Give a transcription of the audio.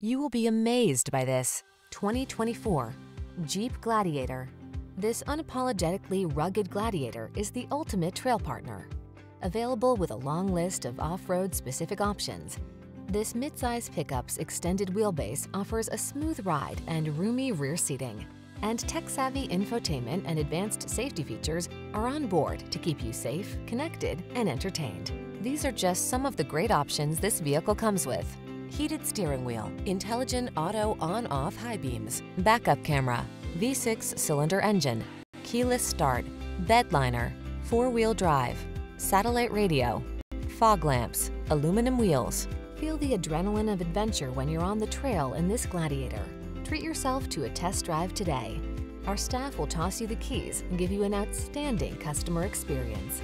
You will be amazed by this 2024 Jeep Gladiator. This unapologetically rugged Gladiator is the ultimate trail partner. Available with a long list of off-road specific options, this midsize pickup's extended wheelbase offers a smooth ride and roomy rear seating. And tech-savvy infotainment and advanced safety features are on board to keep you safe, connected, and entertained. These are just some of the great options this vehicle comes with. Heated steering wheel, intelligent auto on-off high beams, backup camera, V6 cylinder engine, keyless start, bed liner, four-wheel drive, satellite radio, fog lamps, aluminum wheels. Feel the adrenaline of adventure when you're on the trail in this Gladiator. Treat yourself to a test drive today. Our staff will toss you the keys and give you an outstanding customer experience.